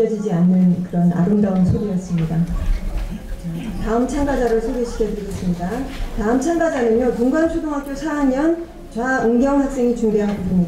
느껴지지 않는 그런 아름다운 소리였습니다. 다음 참가자를 소개시켜드리겠습니다. 다음 참가자는요, 동관초등학교 4학년 좌은경 학생이 준비한 곡입니다.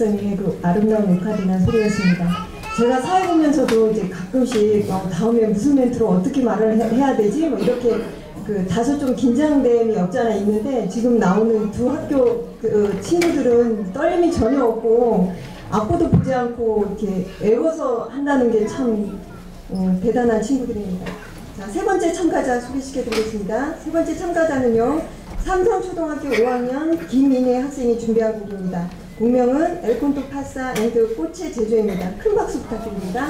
그 외향성의 그 아름다운 오카리나 소리였습니다. 제가 사회 보면서도 이제 가끔씩 어, 다음에 무슨 멘트로 어떻게 말을 해, 해야 되지? 뭐 이렇게 그 다소 좀 긴장됨이 없지 않아 있는데 지금 나오는 두 학교 그 친구들은 떨림이 전혀 없고 악보도 보지 않고 이렇게 외워서 한다는 게참 어, 대단한 친구들입니다. 자, 세 번째 참가자 소개시켜드리겠습니다. 세 번째 참가자는요. 삼성초등학교 5학년 김민혜 학생이 준비한 곡입니다. 곡명은 El Condor Pasa and 꽃의 제조입니다. 큰 박수 부탁드립니다.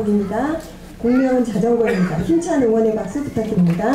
곡입니다. 공명은 자전거입니다. 힘찬 응원의 박수 부탁드립니다.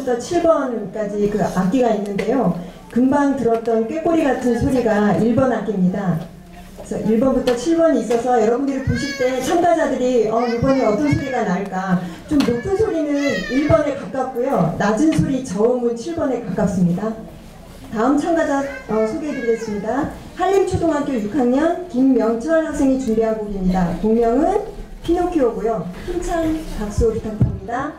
1번부터 7번까지 그 악기가 있는데요. 금방 들었던 꾀꼬리 같은 소리가 1번 악기입니다. 그래서 1번부터 7번이 있어서 여러분들이 보실 때 참가자들이 어, 이번에 어떤 소리가 날까 좀 높은 소리는 1번에 가깝고요. 낮은 소리 저음은 7번에 가깝습니다. 다음 참가자 어, 소개해드리겠습니다. 한림초등학교 6학년 김명철 학생이 준비한 곡입니다. 동명은 피노키오고요. 힘찬 박수 부탁드립니다.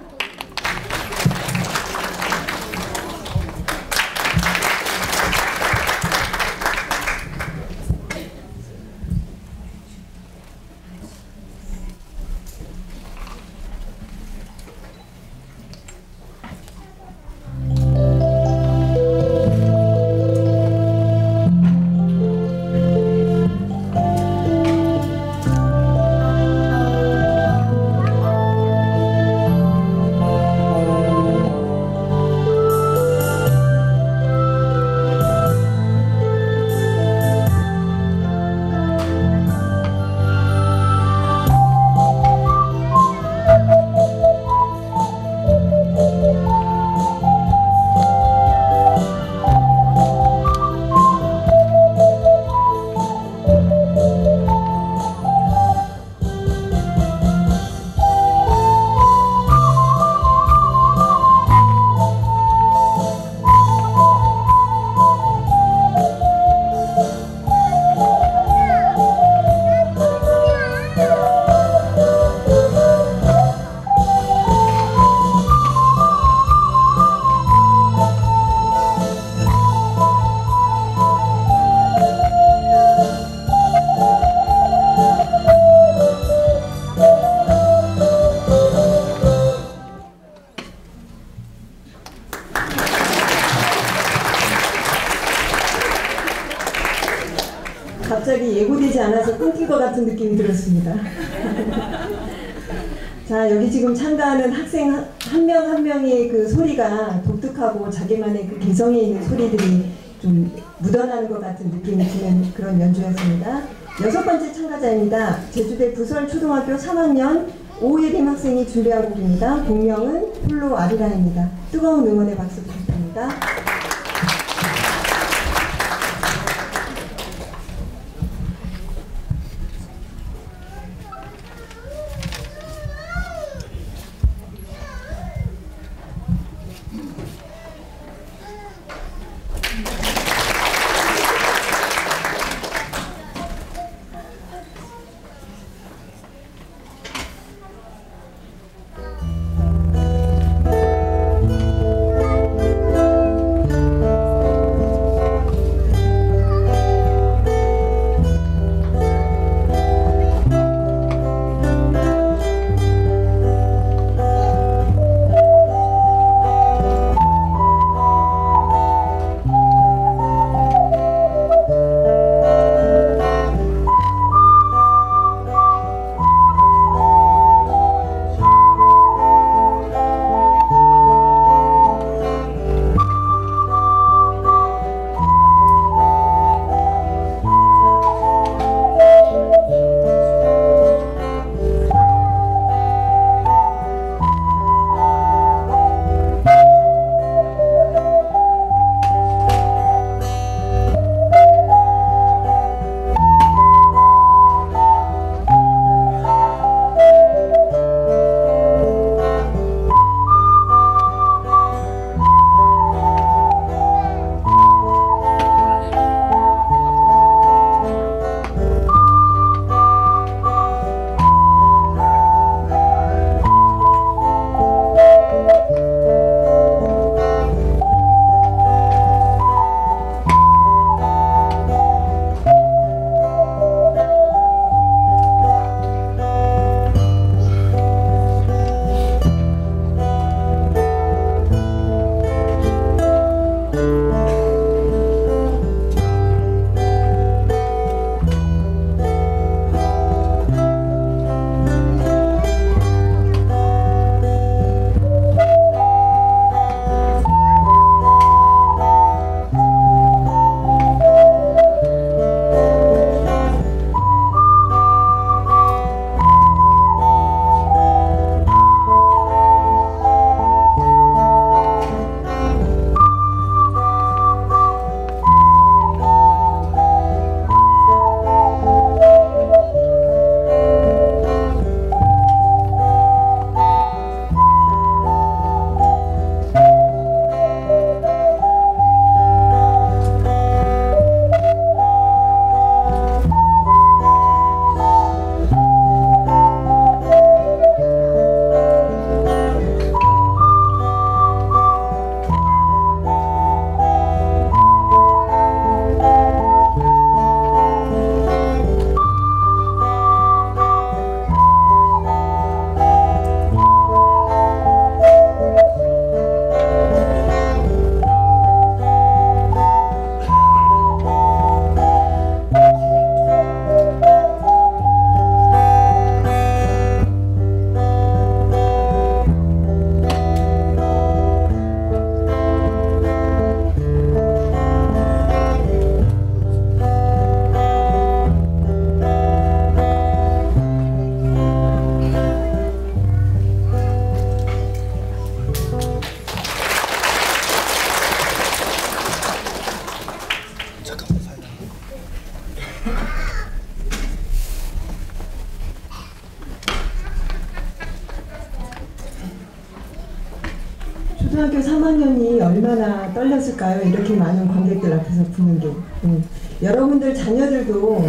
초등학교 3학년이 얼마나 떨렸을까요? 이렇게 많은 관객들 앞에서 부는 게. 음. 여러분들 자녀들도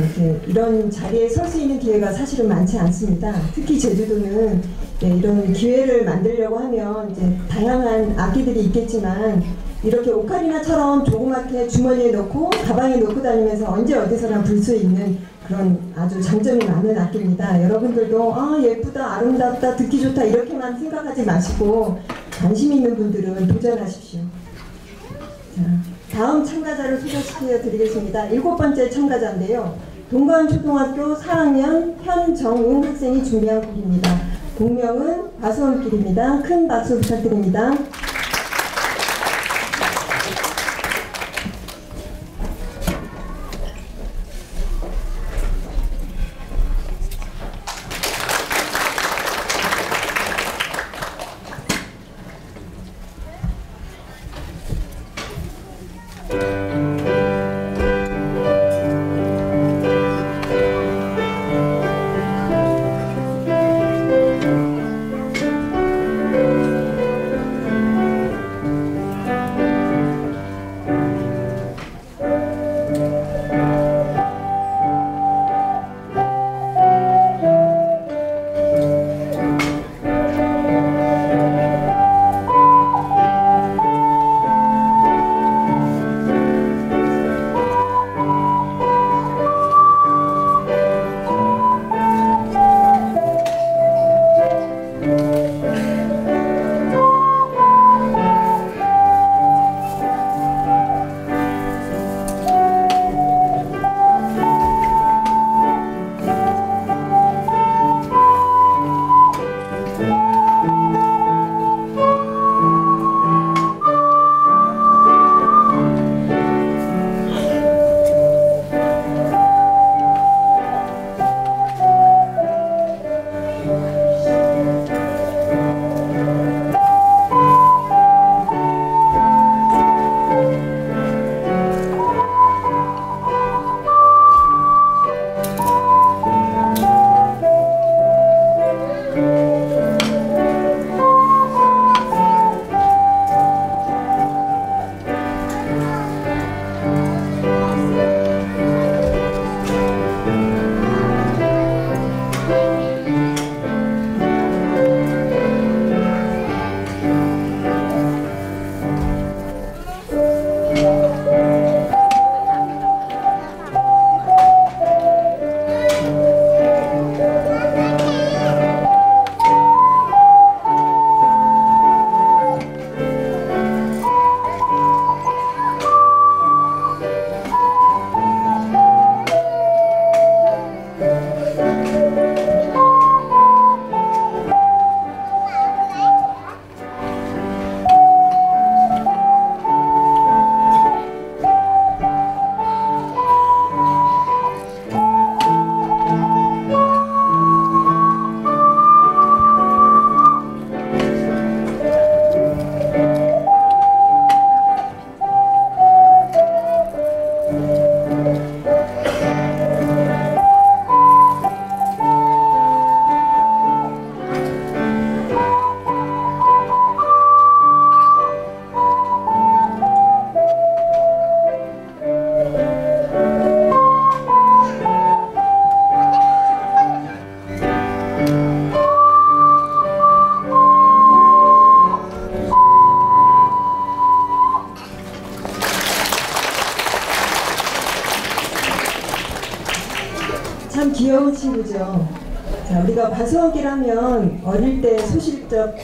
이런 자리에 설 수 있는 기회가 사실은 많지 않습니다. 특히 제주도는 네, 이런 기회를 만들려고 하면 다양한 악기들이 있겠지만 이렇게 오카리나처럼 조그맣게 주머니에 넣고 가방에 넣고 다니면서 언제 어디서나 불 수 있는 그런 아주 장점이 많은 악기입니다. 여러분들도 아 예쁘다 아름답다 듣기 좋다 이렇게만 생각하지 마시고 관심 있는 분들은 도전하십시오. 자, 다음 참가자를 소개시켜 드리겠습니다. 일곱 번째 참가자인데요. 동관초등학교 4학년 현정웅 학생이 준비한 곡입니다. 곡명은 과수원길입니다. 큰 박수 부탁드립니다.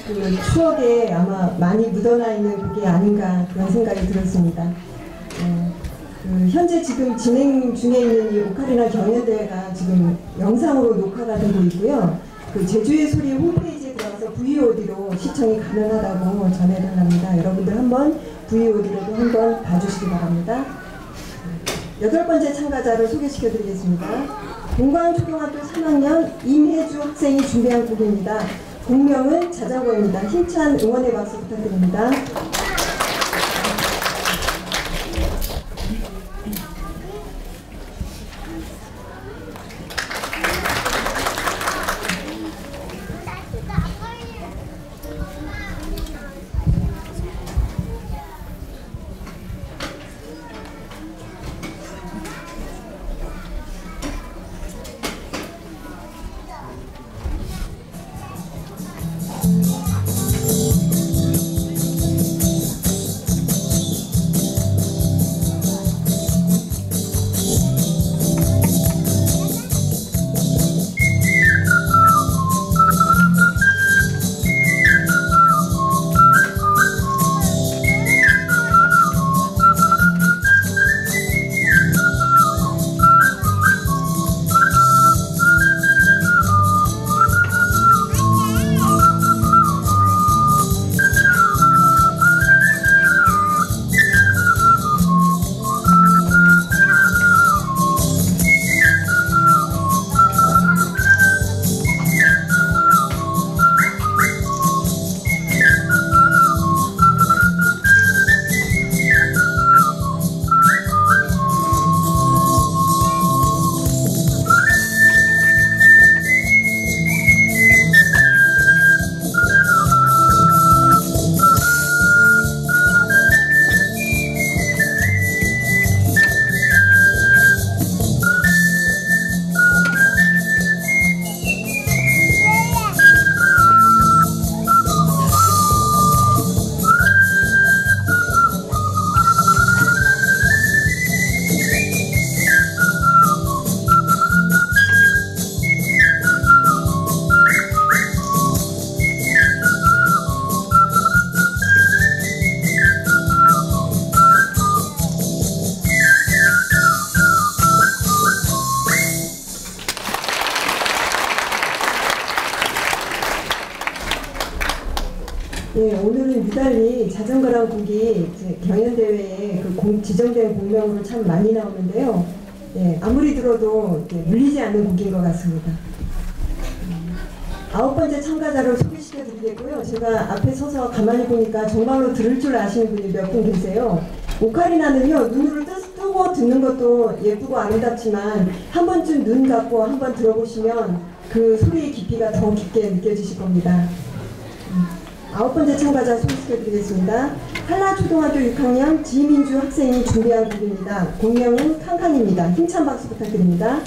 그 추억에 아마 많이 묻어나 있는 곡이 아닌가 그런 생각이 들었습니다. 어, 그 현재 지금 진행 중에 있는 이 오카리나 경연대회가 지금 영상으로 녹화가 되고 있고요. 그 제주의 소리 홈페이지에 들어가서 VOD로 시청이 가능하다고 전해달랍니다. 여러분들 한번 VOD로도 한번 봐주시기 바랍니다. 여덟 번째 참가자를 소개시켜드리겠습니다. 동광초등학교 3학년 임혜주 학생이 준비한 곡입니다. 곡명은 자전거입니다. 힘찬 응원의 박수 부탁드립니다. 참 많이 나오는데요. 예, 아무리 들어도 물리지 않는 곡인 것 같습니다. 음, 아홉 번째 참가자를 소개시켜 드리겠고요. 제가 앞에 서서 가만히 보니까 정말로 들을 줄 아시는 분이 몇 분 계세요. 오카리나는요, 눈으로 뜨, 뜨고 듣는 것도 예쁘고 아름답지만 한 번쯤 눈 감고 한 번 들어보시면 그 소리의 깊이가 더 깊게 느껴지실 겁니다. 아홉 번째 참가자 소개시켜 드리겠습니다. 한라초등학교 6학년 지민주 학생이 준비한 곡입니다. 공명은 칸칸입니다. 힘찬 박수 부탁드립니다.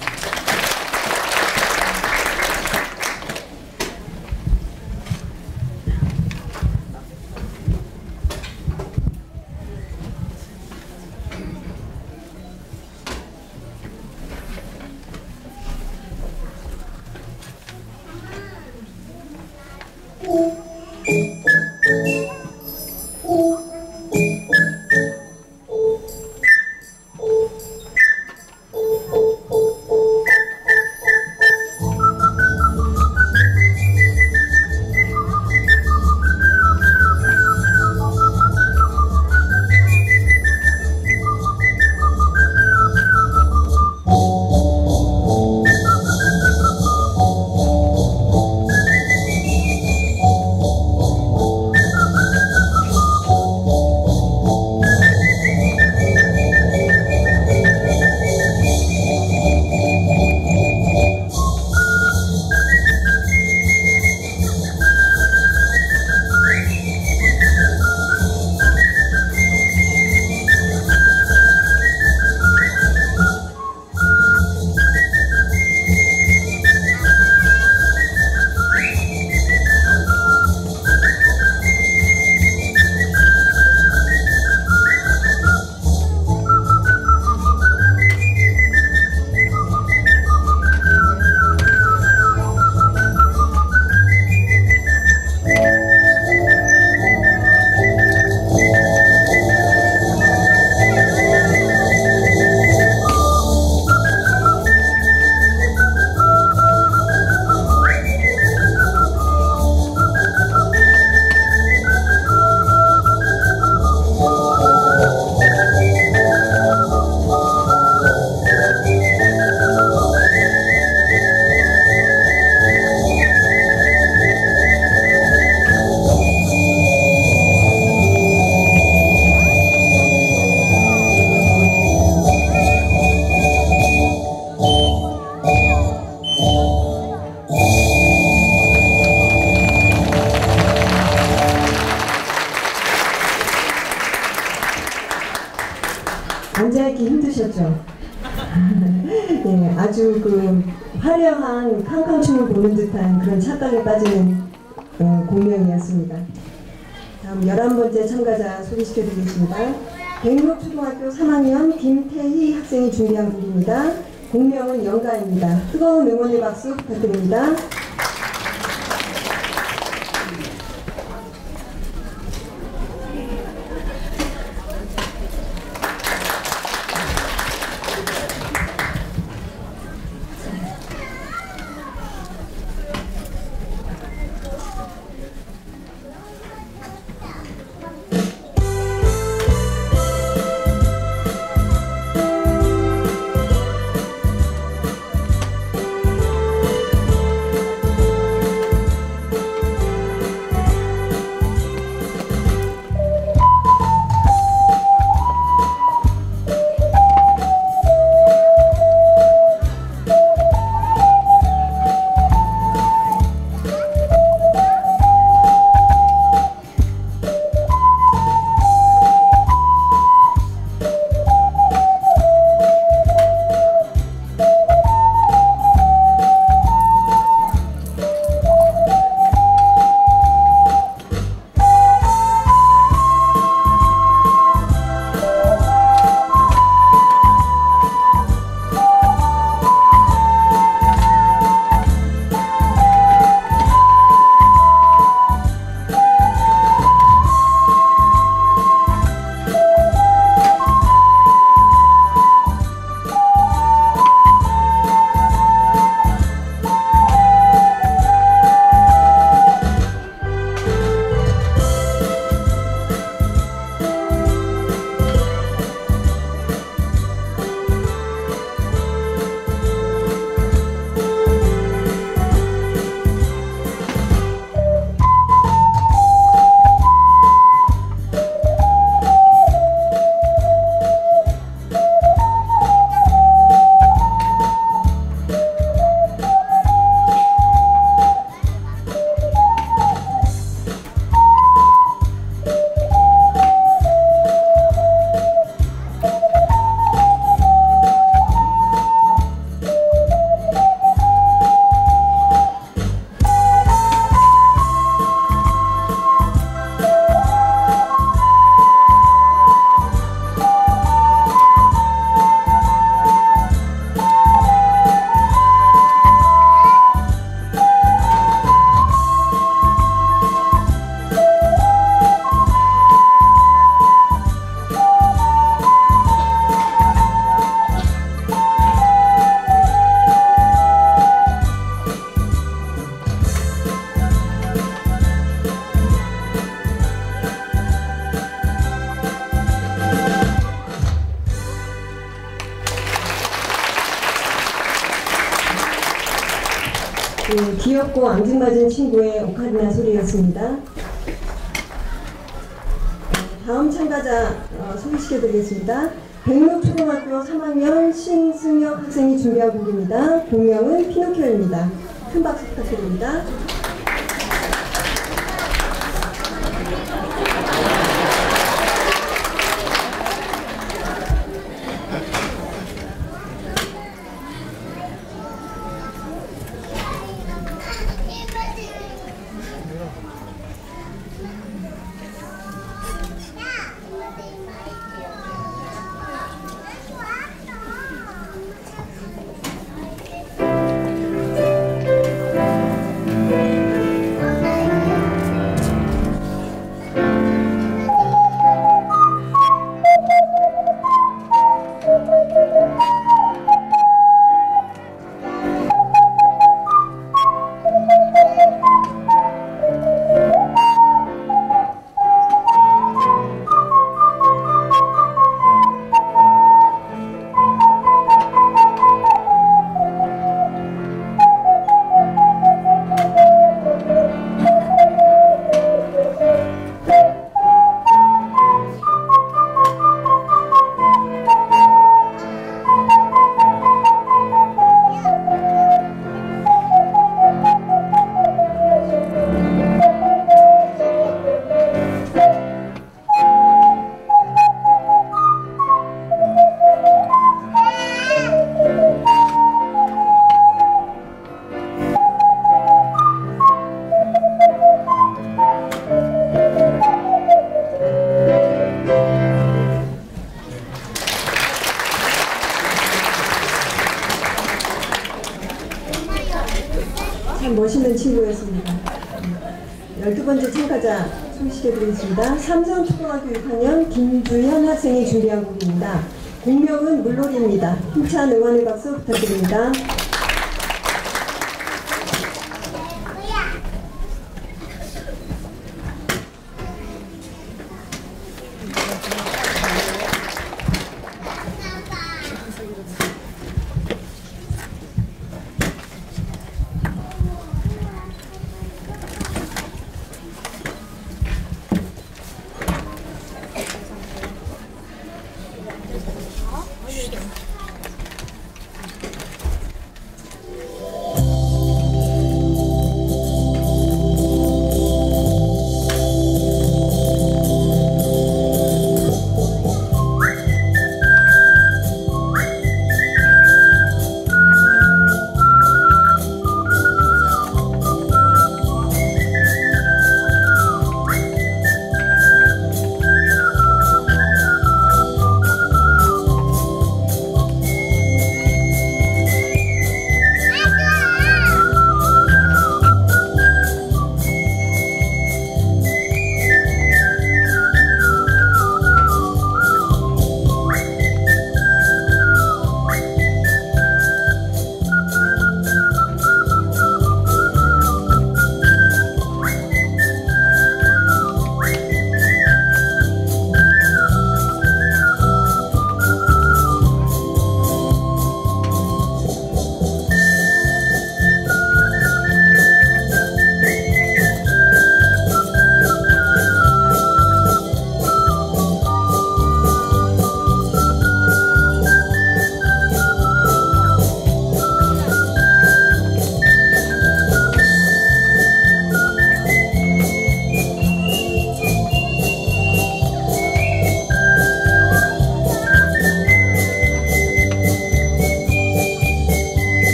귀엽고 앙증맞은 친구의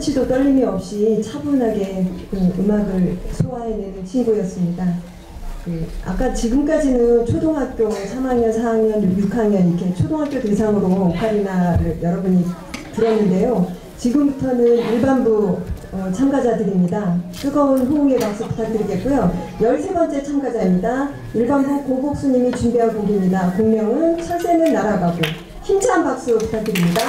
한치도 떨림이 없이 차분하게 그 음악을 소화해내는 친구였습니다. 그 아까 지금까지는 초등학교 3학년, 4학년, 6학년 이렇게 초등학교 대상으로 오카리나를 여러분이 들었는데요. 지금부터는 일반부 어, 참가자들입니다. 뜨거운 호응의 박수 부탁드리겠고요. 13번째 참가자입니다. 일반부 고복수님이 준비한 곡입니다. 곡명은 철새는 날아가고 힘찬 박수 부탁드립니다.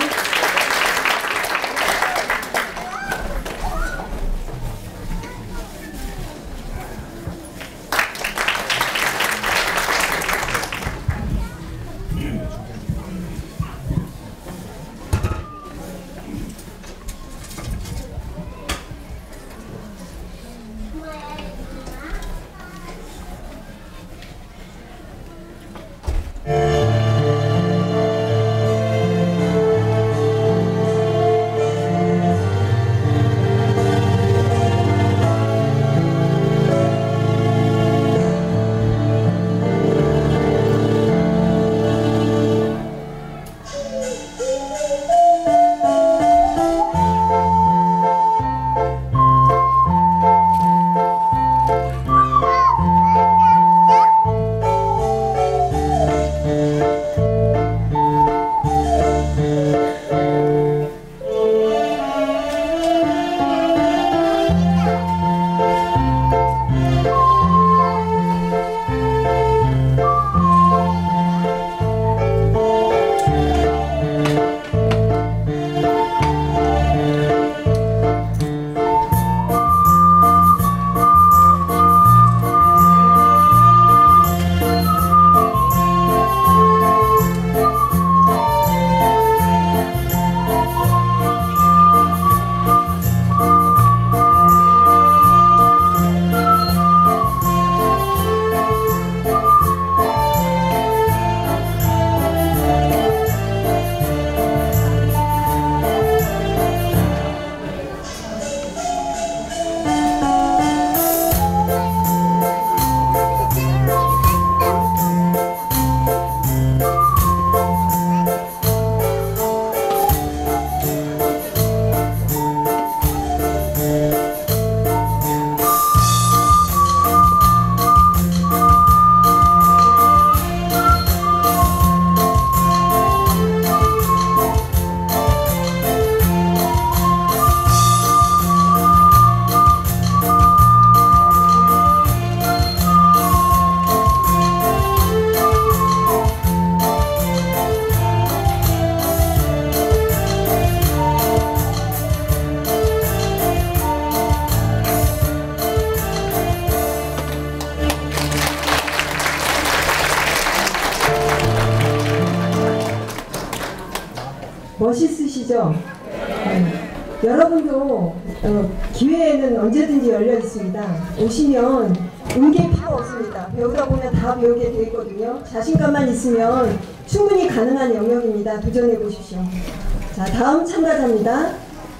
자, 다음 참가자입니다.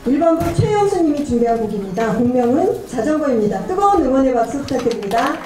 1번부 최영수님이 준비한 곡입니다. 곡명은 자전거입니다. 뜨거운 응원의 박수 부탁드립니다.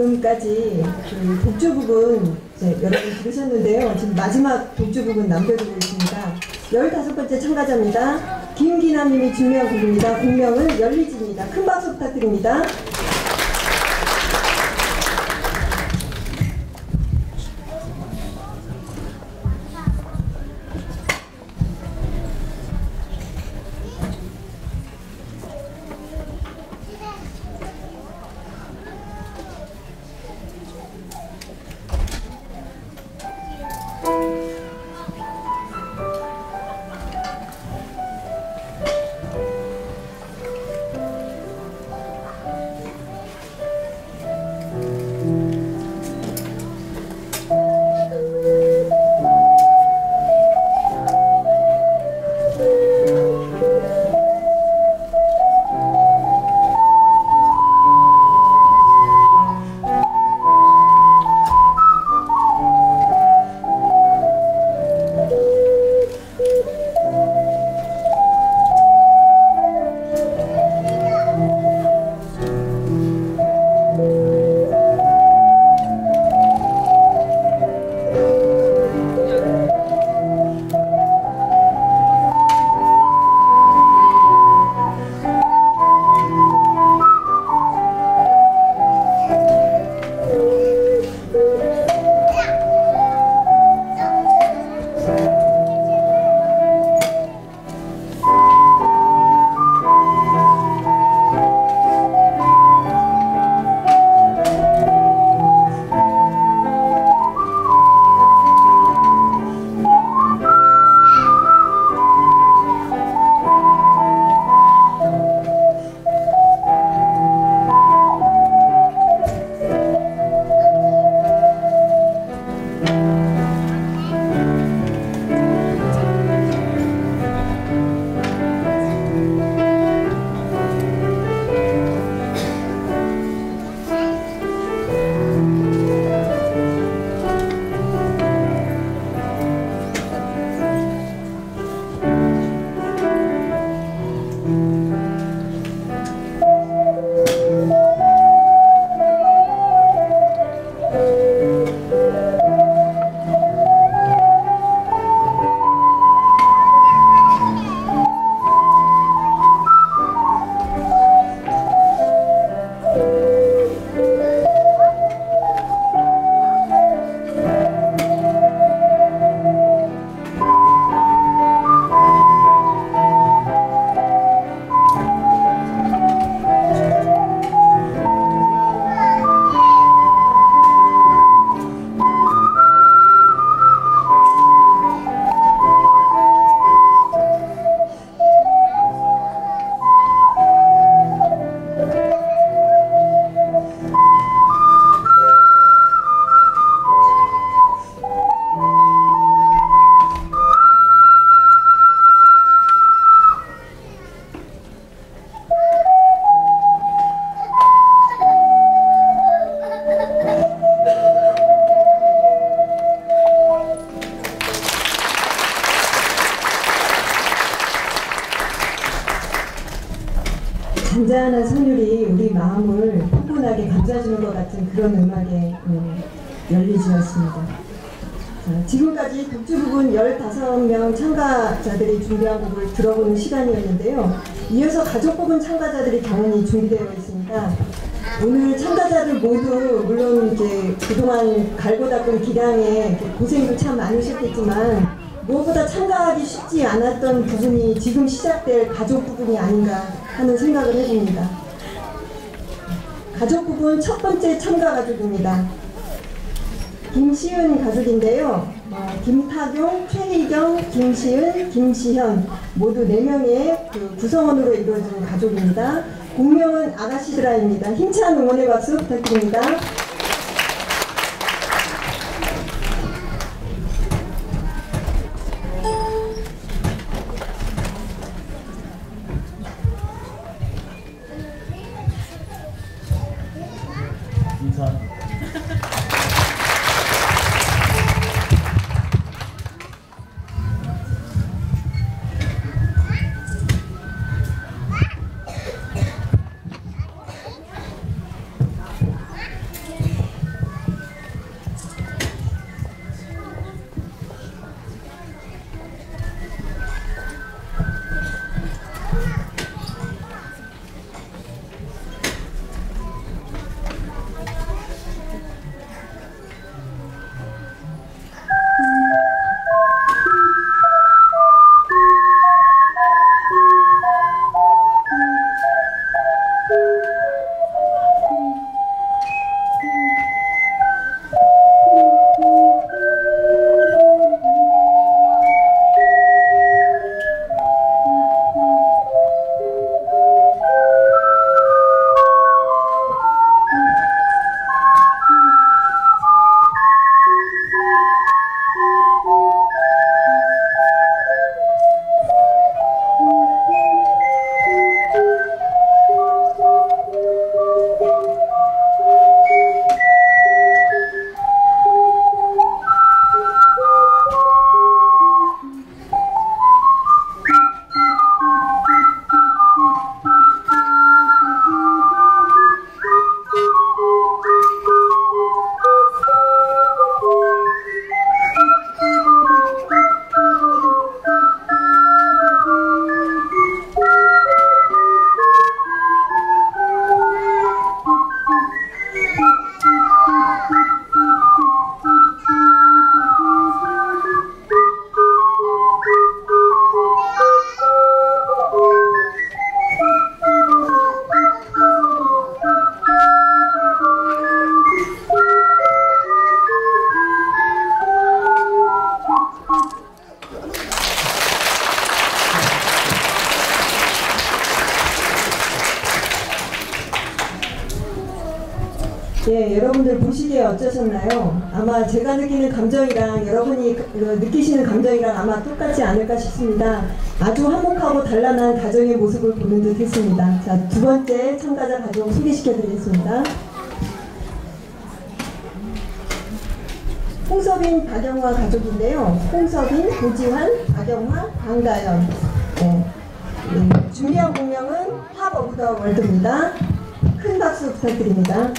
지금까지 그 독주 부분 여러분 들으셨는데요. 지금 마지막 독주 부분 남겨두고 있습니다. 15번째 참가자입니다. 김기남님이 준비한 곡입니다. 공명은 열리지입니다. 큰 박수 부탁드립니다. 시간이었는데요. 이어서 가족 부분 참가자들이 당연히 준비되어 있습니다. 오늘 참가자들 모두 물론 이제 그동안 갈고 닦은 기량에 고생도 참 많으셨겠지만 무엇보다 참가하기 쉽지 않았던 부분이 지금 시작될 가족 부분이 아닌가 하는 생각을 해봅니다. 가족 부분 첫 번째 참가 가족입니다. 김시은 가족인데요. 어, 김탁용, 최희경, 김시은, 김시현 모두 4명의 그 구성원으로 이루어진 가족입니다. 공명은 아가씨들아입니다. 힘찬 응원의 박수 부탁드립니다. 어떠셨나요? 아마 제가 느끼는 감정이랑 여러분이 그- 그 느끼시는 감정이랑 아마 똑같지 않을까 싶습니다. 아주 화목하고 단란한 가정의 모습을 보는 듯 했습니다. 자, 두 번째 참가자 가족 소개시켜 드리겠습니다. 홍서빈, 박영화 가족인데요. 홍서빈, 고지환, 박영화, 강다연. 네. 음, 준비한 곡명은 Top of the World입니다. 큰 박수 부탁드립니다.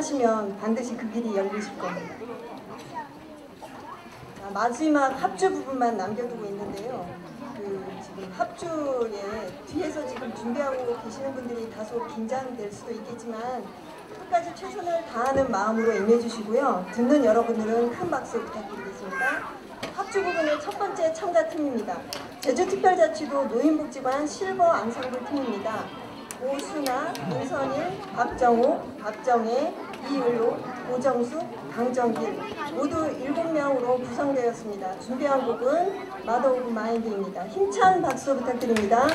하시면 반드시 그 길이 열리실 겁니다. 자, 마지막 합주 부분만 남겨두고 있는데요. 그 지금 합주에 뒤에서 지금 준비하고 계시는 분들이 다소 긴장될 수도 있겠지만 끝까지 최선을 다하는 마음으로 임해주시고요. 듣는 여러분들은 큰 박수 부탁드리겠습니다. 합주 부분의 첫 번째 참가 팀입니다. 제주특별자치도 노인복지관 실버 앙상블 팀입니다. 오순아, 윤선일, 박정우, 박정혜, 이은로, 오정수, 강정길 모두 7명으로 구성되었습니다. 준비한 곡은 Mother of Mine입니다. 힘찬 박수 부탁드립니다.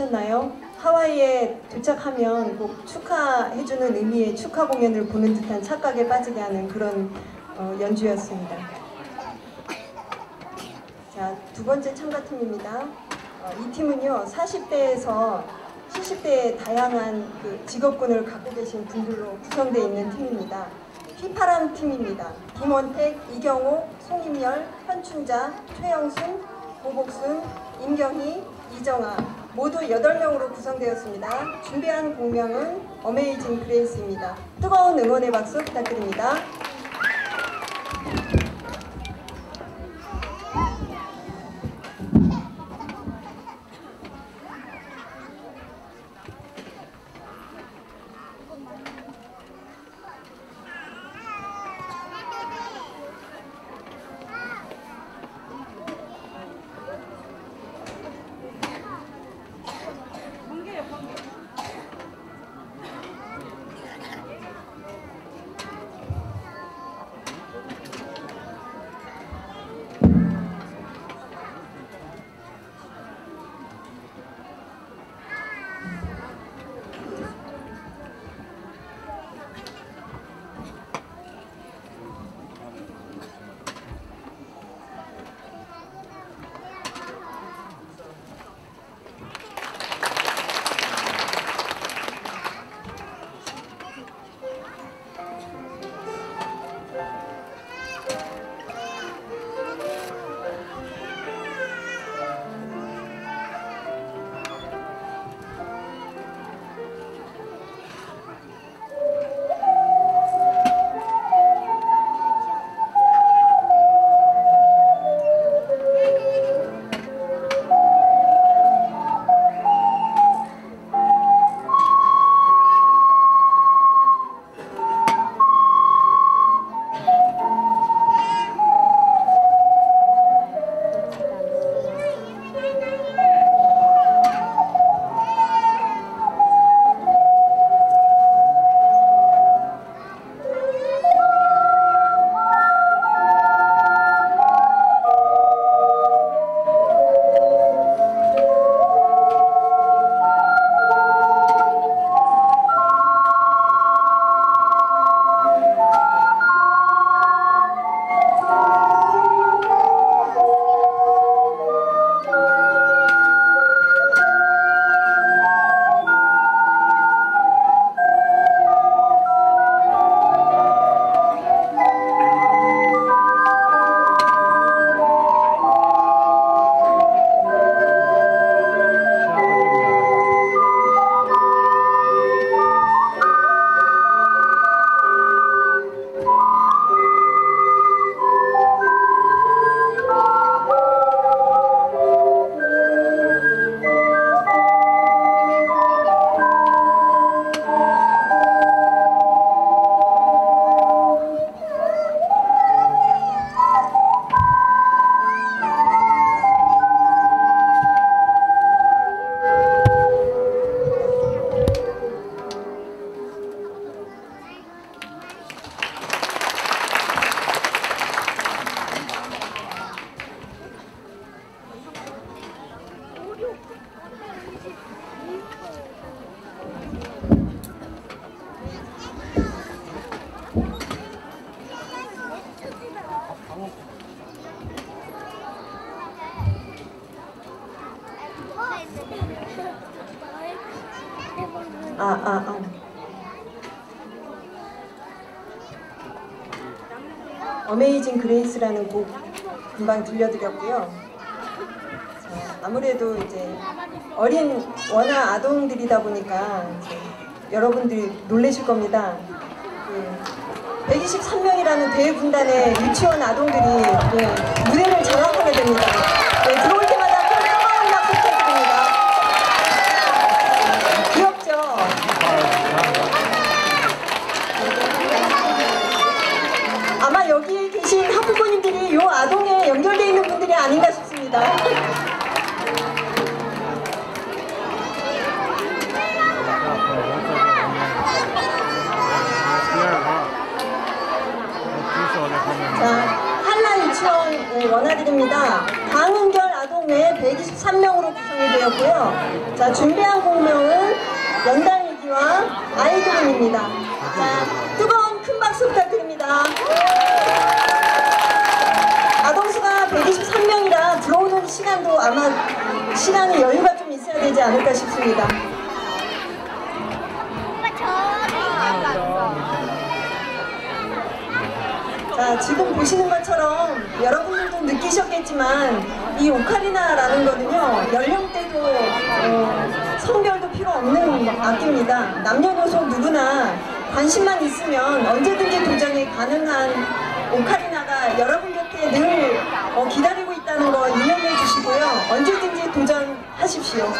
느끼셨나요? 하와이에 도착하면 꼭 축하해주는 의미의 축하 공연을 보는 듯한 착각에 빠지게 하는 그런 어, 연주였습니다. 자, 두 번째 참가팀입니다. 어, 이 팀은요, 40대에서 70대의 다양한 그 직업군을 갖고 계신 분들로 구성되어 있는 팀입니다. 휘파람 팀입니다. 김원택, 이경호, 송임열, 현춘자, 최영순, 고복순, 임경희, 이정아 모두 8명으로 구성되었습니다. 준비한 곡명은 Amazing Grace입니다. 뜨거운 응원의 박수 부탁드립니다. 금방 필요 없는 악기입니다. 남녀노소 누구나 관심만 있으면 언제든지 도전이 가능한 오카리나가 여러분 곁에 늘 어, 기다리고 있다는 거 이해해 주시고요. 언제든지 도전하십시오.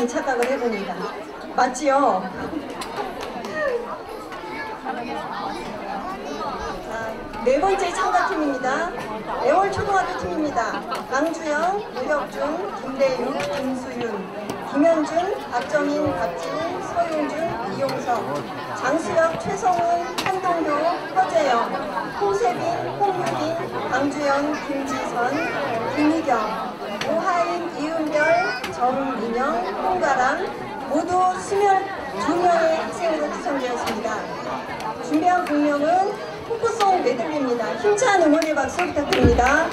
아닌 착각을 해봅니다. 맞지요? 자, 네 번째 참가팀입니다. 애월 초등학교 팀입니다. 강주영, 유혁준, 김대윤, 김수윤, 김현준, 박정인, 박지훈, 서윤준, 이용석, 장수혁, 최성훈, 한동효, 허재영, 홍세빈, 홍유빈, 강주영, 김지선, 김희경, 오하인, 이은별, 정민영, 홍가람 모두 수명 2명의 학생으로 구성되었습니다. 준비한 공명은 포크송 메들리입니다. 힘찬 응원의 박수 부탁드립니다.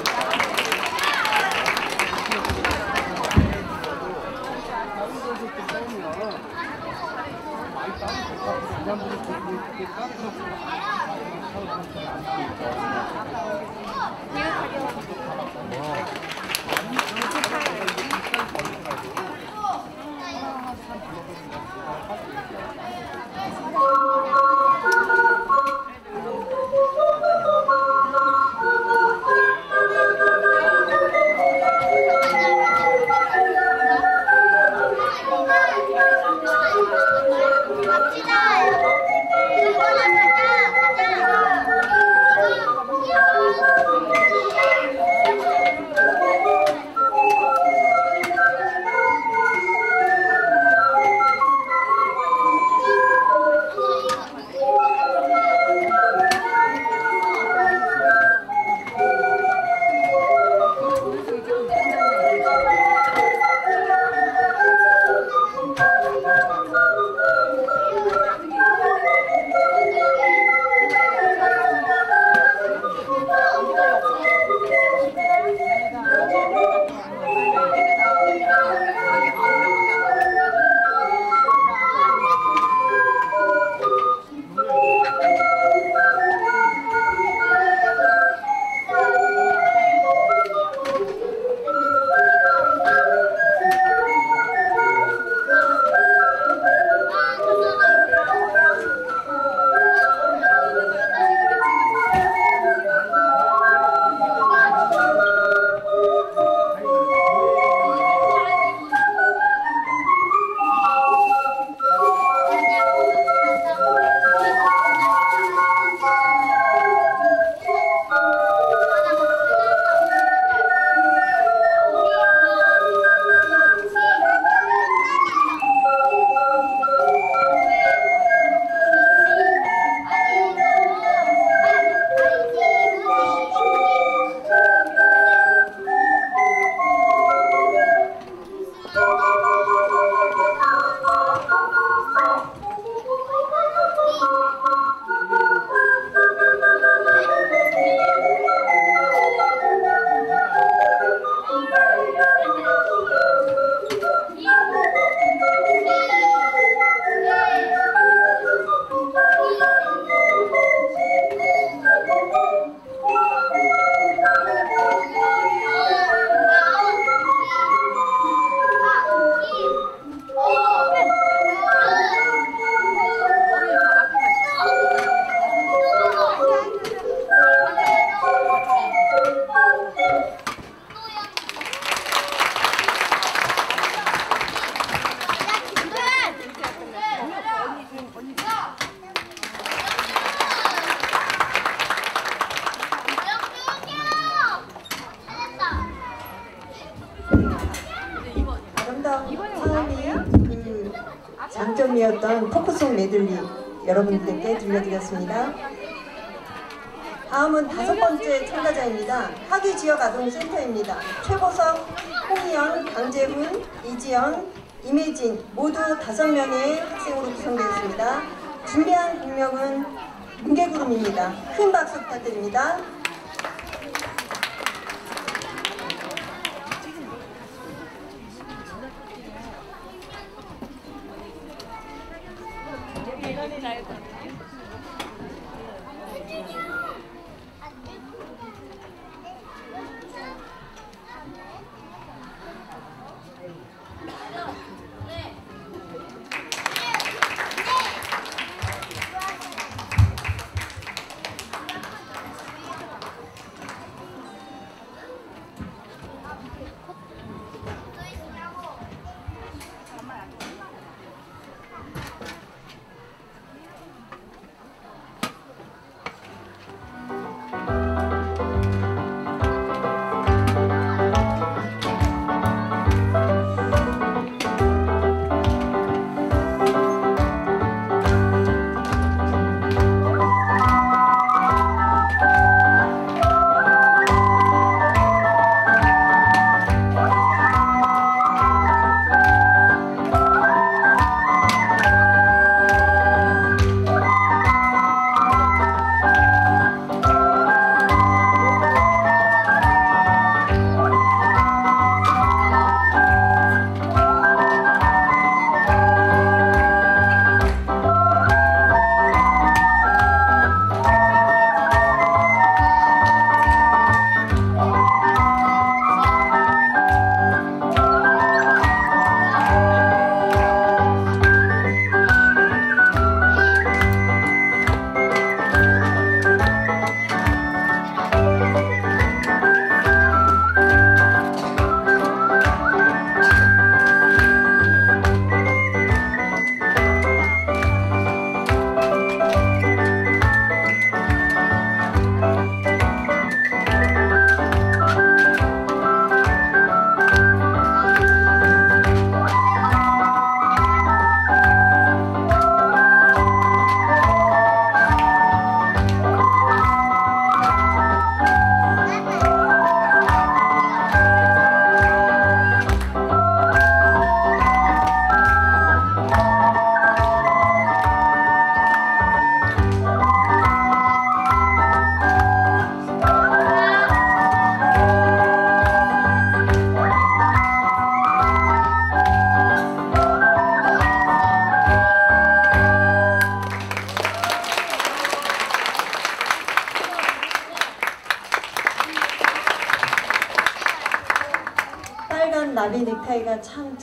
여러분들께 들려드렸습니다.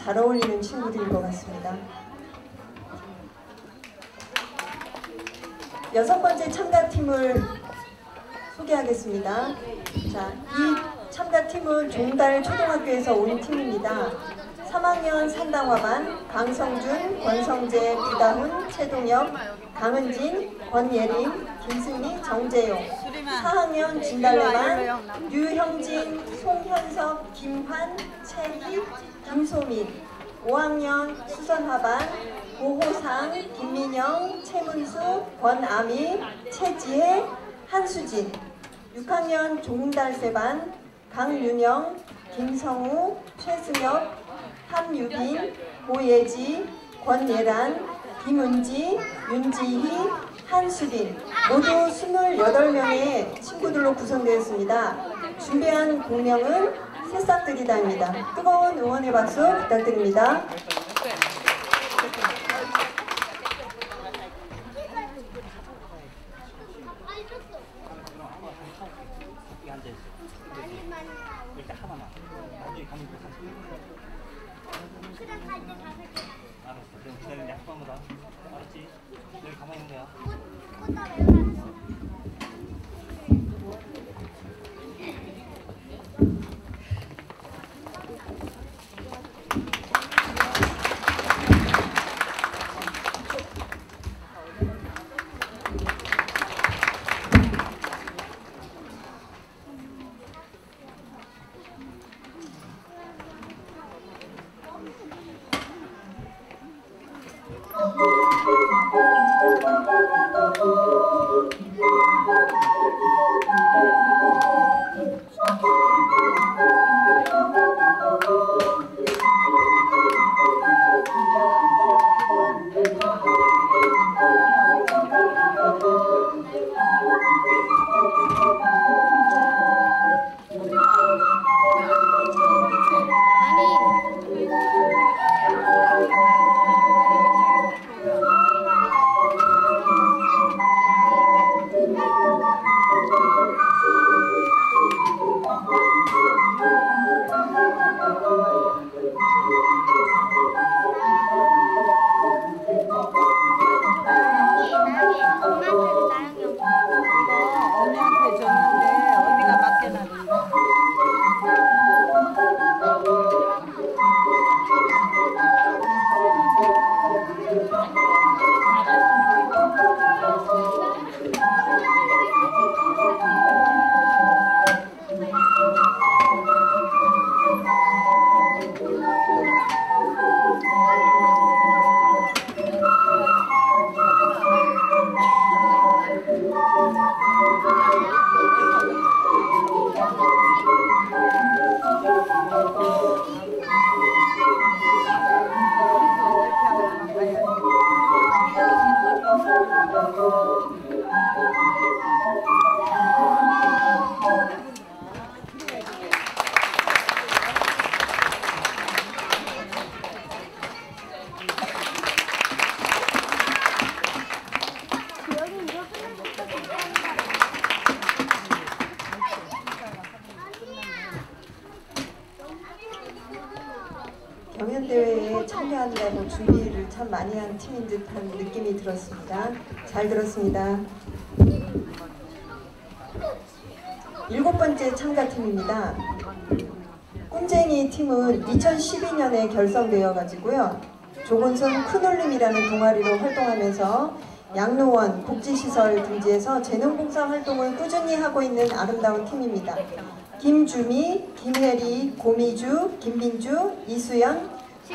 잘 어울리는 친구들인 것 같습니다. 여섯 번째 참가팀을 소개하겠습니다. 자, 이 참가팀은 종달 초등학교에서 온 팀입니다. 3학년 산당화반 강성준, 권성재, 부다훈, 최동엽, 강은진, 권예림, 김승미, 정재용 4학년 진달래반 류형진, 송현석, 김환, 최희, 김소민 5학년 수선화반 고호상, 김민영, 최문수, 권아미, 최지혜, 한수진 6학년 종달새반 강윤영, 김성우, 최승엽, 함유빈, 고예지, 권예란, 김은지, 윤지희, 한수빈 모두 28명의 친구들로 구성되었습니다. 준비한 공명은 새싹들이다입니다. 뜨거운 응원의 박수 부탁드립니다. 알았어. 그럼 기다리는데 한 번만 더. 알았지? 여기 가만히 있는 거야. 들었습니다. 잘 들었습니다. 일곱 번째 참가팀입니다. 꿈쟁이 팀은 2012년에 결성되어 가지고요. 조곤선 큰울림이라는 동아리로 활동하면서 양로원, 복지시설 등지에서 재능봉사 활동을 꾸준히 하고 있는 아름다운 팀입니다. 김주미, 김혜리, 고미주, 김민주, 이수연,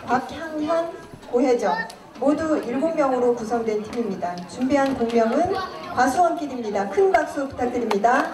곽향현, 고혜정 모두 7명으로 구성된 팀입니다. 준비한 공명은 과수원길입니다. 큰 박수 부탁드립니다.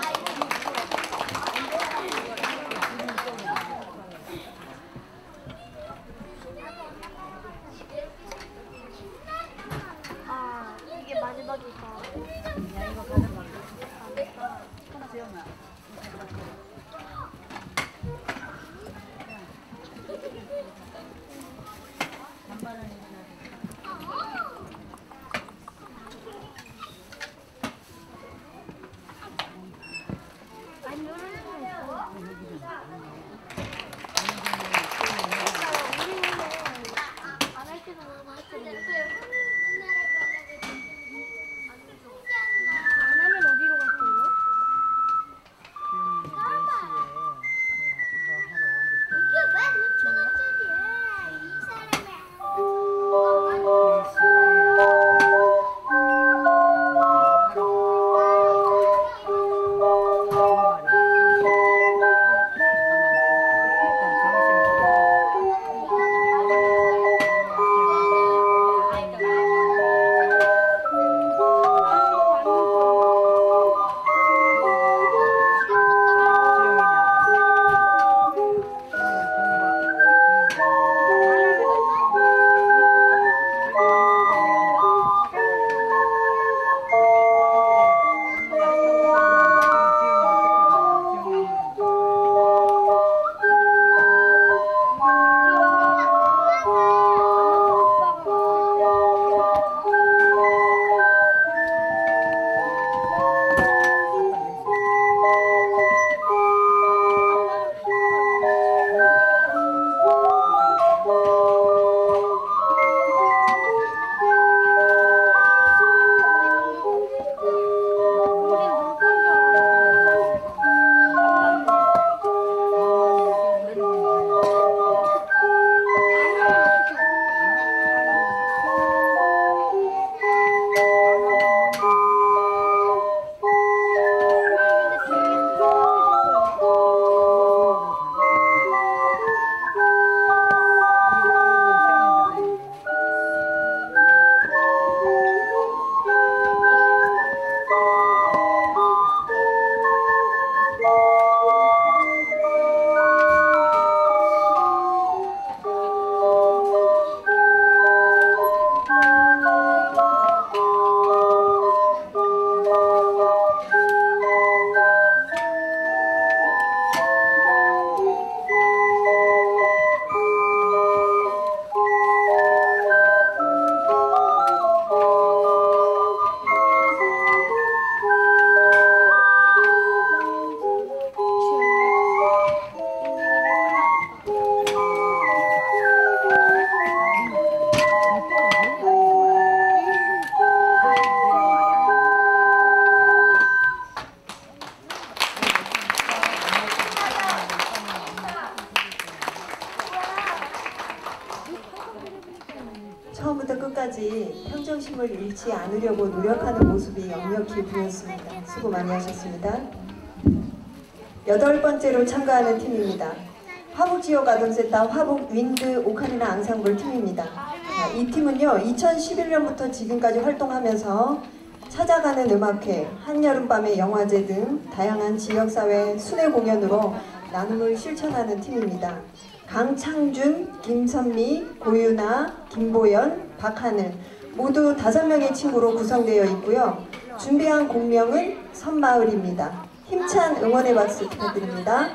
잃지 않으려고 노력하는 모습이 역력히 보였습니다. 수고 많이 하셨습니다. 여덟 번째로 참가하는 팀입니다. 화북 지역 아동센터 화북 윈드 오카리나 앙상블 팀입니다. 자, 이 팀은요 2011년부터 지금까지 활동하면서 찾아가는 음악회, 한여름밤의 영화제 등 다양한 지역사회 순회 공연으로 나눔을 실천하는 팀입니다. 강창준, 김선미, 고유나, 김보연, 박하늘 모두 다섯 명의 친구로 구성되어 있고요. 준비한 공명은 선마을입니다. 힘찬 응원의 박수 부탁드립니다.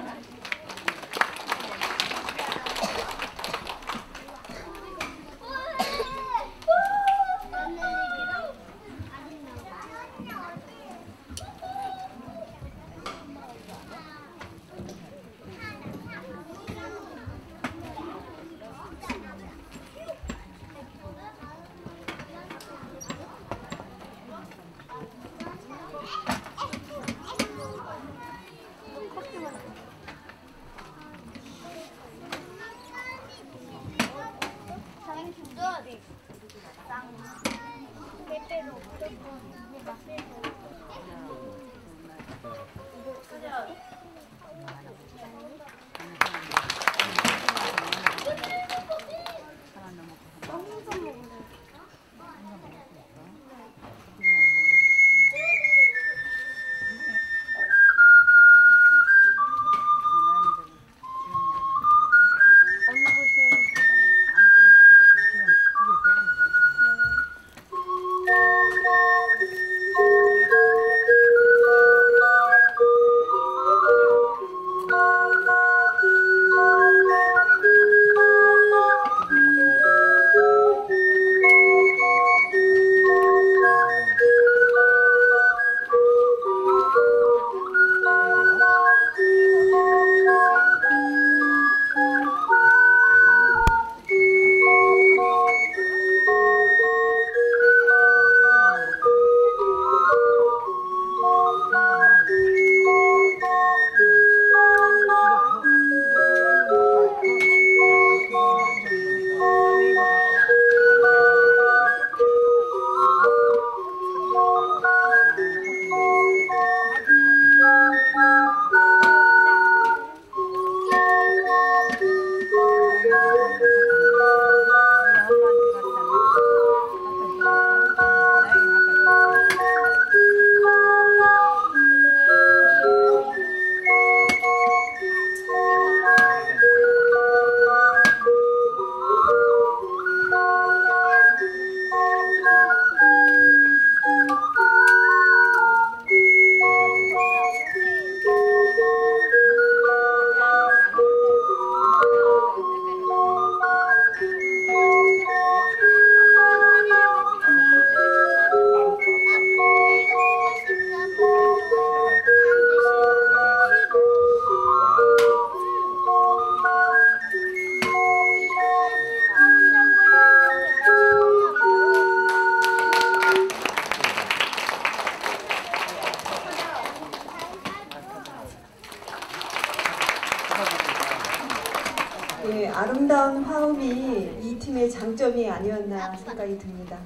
생각이 듭니다.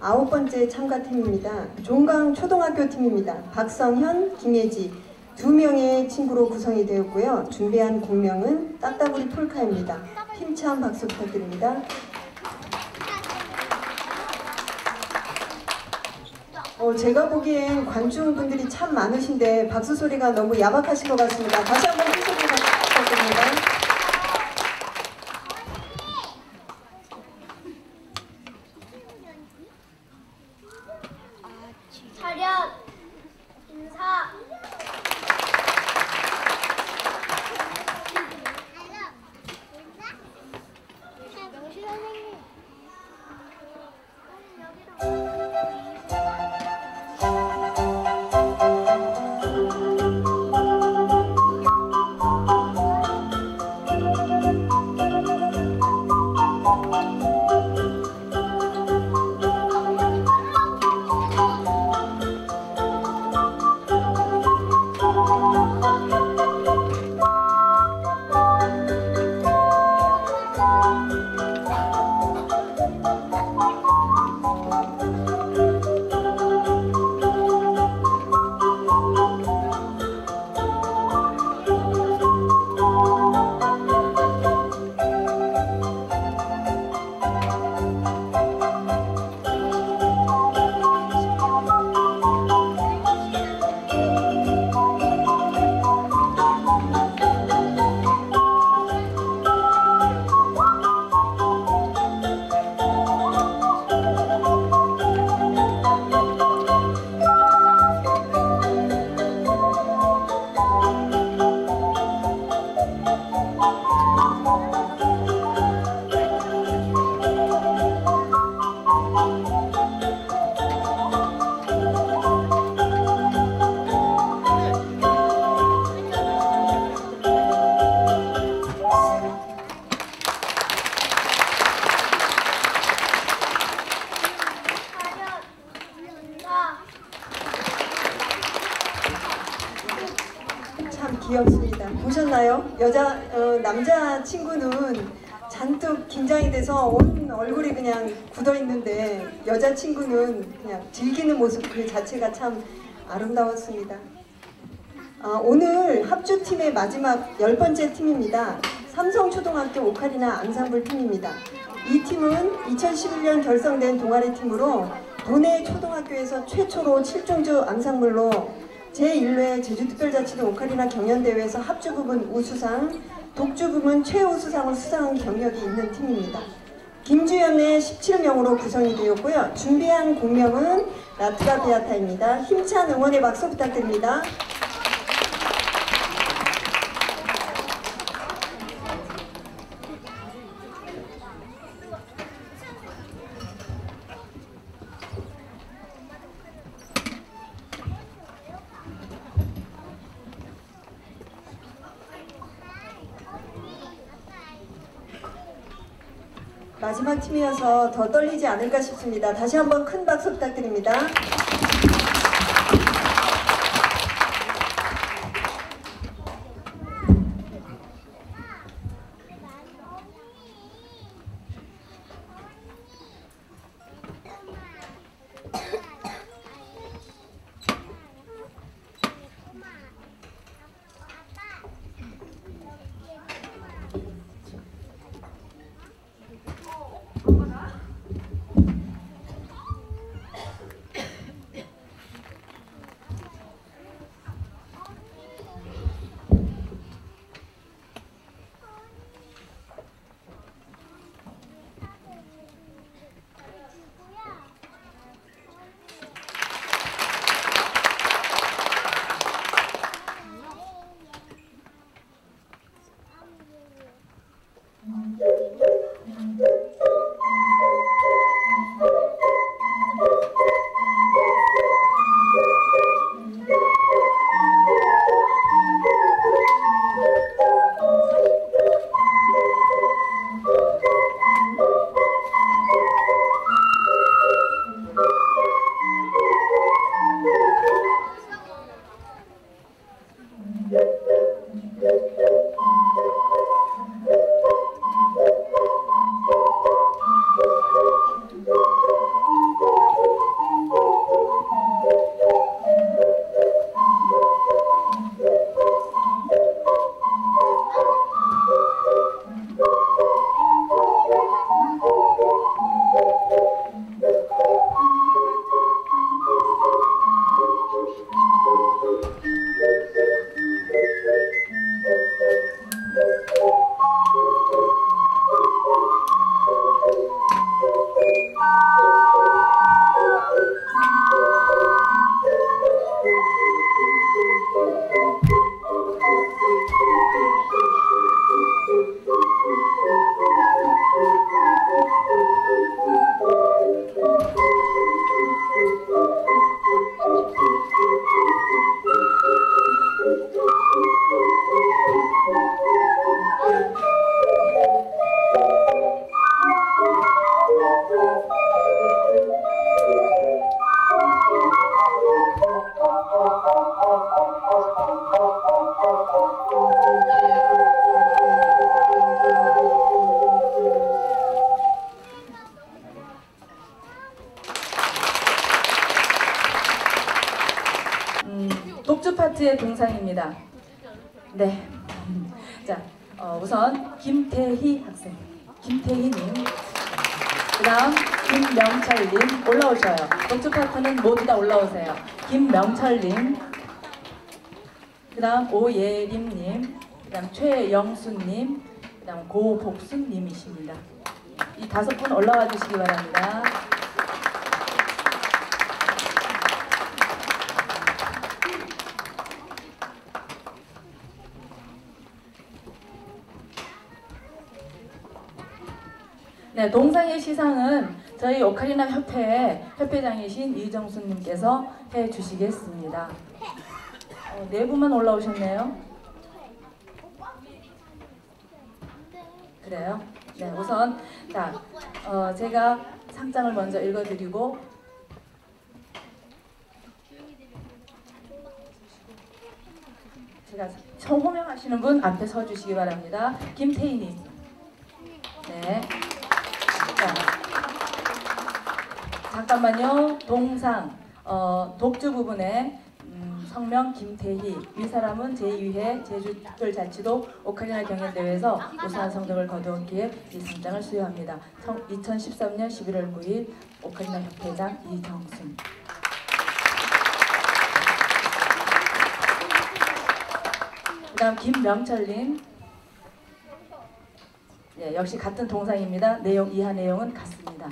아홉 번째 참가팀입니다. 종강 초등학교 팀입니다. 박성현, 김예지 두 명의 친구로 구성이 되었고요. 준비한 공명은 따따구리 폴카입니다. 힘찬 박수 부탁드립니다. 어, 제가 보기엔 관중분들이 참 많으신데 박수 소리가 너무 야박하신 것 같습니다. 다시 한번 큰 소리 부탁드립니다. 친구는 그냥 즐기는 모습 그 자체가 참 아름다웠습니다. 아, 오늘 합주팀의 마지막 열 번째 팀입니다. 삼성초등학교 오카리나 앙상블 팀입니다. 이 팀은 2011년 결성된 동아리 팀으로 도내 초등학교에서 최초로 7중주 앙상블로 제1회 제주특별자치도 오카리나 경연대회에서 합주 부분 우수상, 독주 부분 최우수상을 수상한 경력이 있는 팀입니다. 김주연의 17명으로 구성이 되었고요. 준비한 공명은 라트가 베아타입니다. 힘찬 응원의 박수 부탁드립니다. 마지막 팀이어서 더 떨리지 않을까 싶습니다. 다시 한번 큰 박수 부탁드립니다. 김명철님. 그 다음 오예림님. 그 다음 최영수님. 그 다음 고복순님이십니다. 이 다섯 분 올라와 주시기 바랍니다. 네, 동상의 시상은 저희 오카리나 협회 협회장이신 이정수님께서 해 주시겠습니다. 어, 네 분만 올라오셨네요. 그래요? 네, 우선 자, 어, 제가 상장을 먼저 읽어드리고 제가 성호명하시는 분 앞에 서주시기 바랍니다. 김태희님. 네. 자, 잠깐만요. 동상 어, 독주 부분에 음, 성명 김태희 이 사람은 제2회 제주특별자치도 오카리나 경연대회에서 우수한 성적을 거두었기에 이 상장을 수여합니다. 성, 2013년 11월 9일 오카리나 협회장 이정순 그 다음 김명철님 예, 역시 같은 동상입니다. 내용 이하 내용은 같습니다.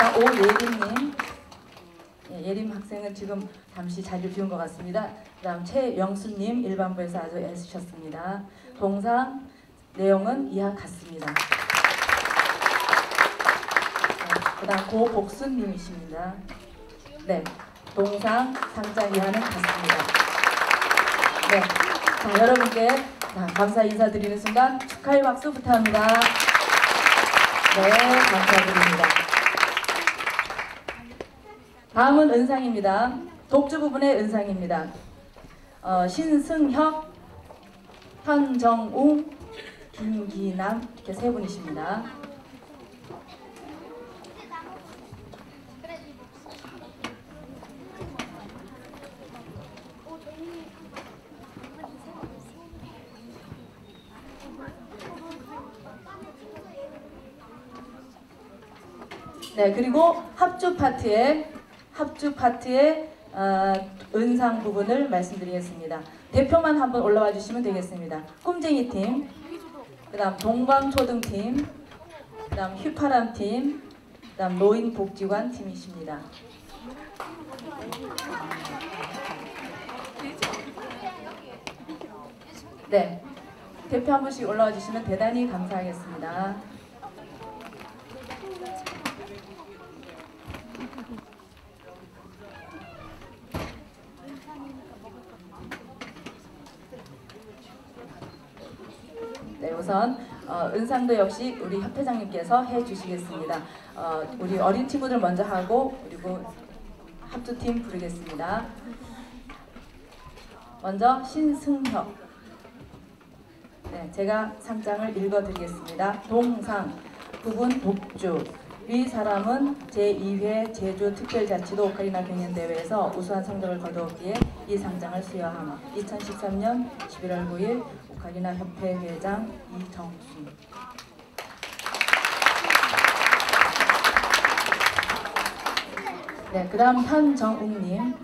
그다음 오예림님 예, 예림 학생은 지금 잠시 자리를 비운 것 같습니다. 그 다음 최영수님 일반부에서 아주 애쓰셨습니다. 동상 내용은 이하 같습니다. 네, 그 다음 고복순님이십니다. 네, 동상 상장 이하는 같습니다. 네, 자 여러분께 자, 감사 인사드리는 순간 축하의 박수 부탁합니다. 네, 감사드립니다. 다음은 은상입니다. 독주 부분의 은상입니다. 어, 신승혁, 현정웅, 김기남 이렇게 세 분이십니다. 네, 그리고 합주 파트의 합주 파트의 어, 은상 부분을 말씀드리겠습니다. 대표만 한번 올라와 주시면 되겠습니다. 꿈쟁이 팀, 그 다음 동방초등 팀, 그 다음 휘파람 팀, 그 다음 노인복지관 팀이십니다. 네, 대표 한 분씩 올라와 주시면 대단히 감사하겠습니다. 네, 우선 어, 은상도 역시 우리 협회장님께서 해주시겠습니다. 어, 우리 어린 친구들 먼저 하고 그리고 합주팀 부르겠습니다. 먼저 신승혁. 네, 제가 상장을 읽어드리겠습니다. 동상, 부분 독주. 위 사람은 제2회 제주 특별자치도 오카리나 경연대회에서 우수한 성적을 거두었기에 이 상장을 수여함. 2013년 11월 9일 오카리나 협회 회장 이정수. 네, 그 다음 현정욱님.